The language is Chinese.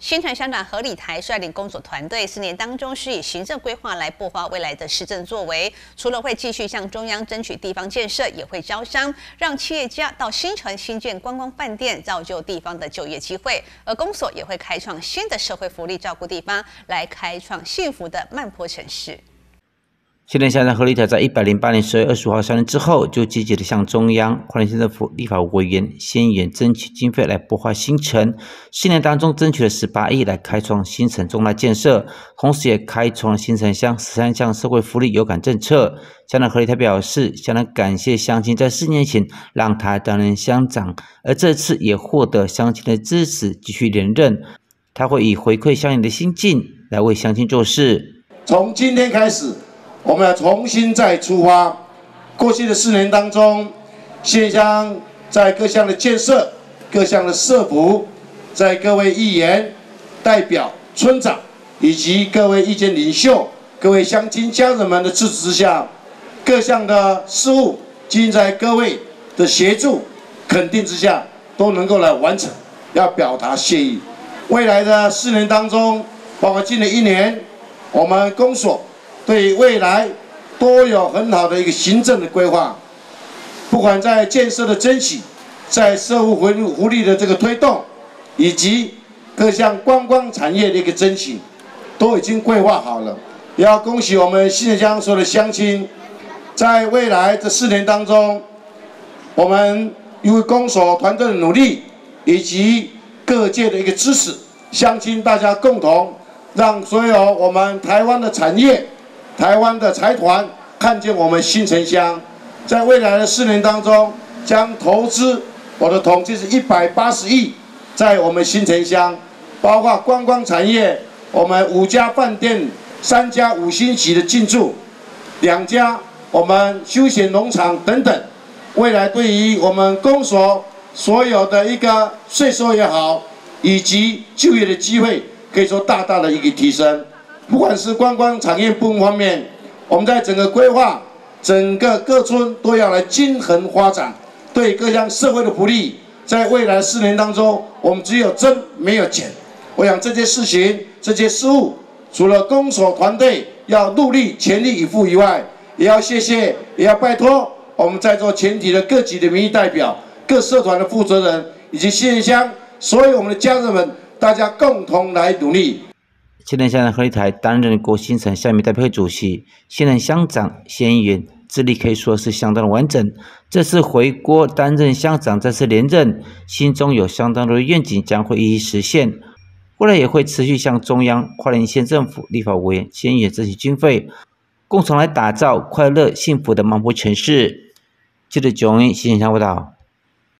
新城乡长何礼台率领工作团队，四年当中是以行政规划来擘画未来的市政作为。除了会继续向中央争取地方建设，也会招商，让企业家到新城新建观光饭店，造就地方的就业机会。而公所也会开创新的社会福利，照顾地方，来开创幸福的慢坡城市。新田乡长何立台在一百零八年十月二十五号上任之后，就积极的向中央、花莲县政府立法委员、县议员争取经费来擘画新城。四年当中，争取了十八亿来开创新城重大建设，同时也开创了新城乡十三项社会福利有感政策。乡长何立台表示，相当感谢乡亲在四年前让他担任乡长，而这次也获得乡亲的支持，继续连任。他会以回馈乡邻的心境来为乡亲做事。从今天开始。我们要重新再出发。过去的四年当中，县乡在各项的建设、各项的设服，在各位议员、代表、村长以及各位意见领袖、各位乡亲家人们的支持之下，各项的事务均在各位的协助、肯定之下，都能够来完成。要表达谢意。未来的四年当中，包括近的一年，我们公所。对未来都有很好的一个行政的规划，不管在建设的争取，在社会福利福利的这个推动，以及各项观光产业的一个争取，都已经规划好了。也要恭喜我们新乡所有的乡亲，在未来这四年当中，我们因为公所团队的努力，以及各界的一个支持，乡亲大家共同让所有我们台湾的产业。台湾的财团看见我们新城乡，在未来的四年当中，将投资我的统计是一百八十亿，在我们新城乡，包括观光产业，我们五家饭店，三家五星级的进驻，两家我们休闲农场等等，未来对于我们公所所有的一个税收也好，以及就业的机会，可以说大大的一个提升。不管是观光产业部方面，我们在整个规划，整个各村都要来均衡发展，对各项社会的福利，在未来四年当中，我们只有增没有减。我想这些事情、这些事务，除了公所团队要努力全力以赴以外，也要谢谢，也要拜托我们在座全体的各级的民意代表、各社团的负责人以及县乡所有我们的家人们，大家共同来努力。现任乡长何立台担任国新城乡民代表会主席，现任乡长、县议员资历可以说是相当的完整。这次回国担任乡长，再次连任，心中有相当多的愿景，将会一一实现。未来也会持续向中央、花莲县政府、立法委员、县议员争取经费，共同来打造快乐幸福的芒坡城市。记者九英新闻报道。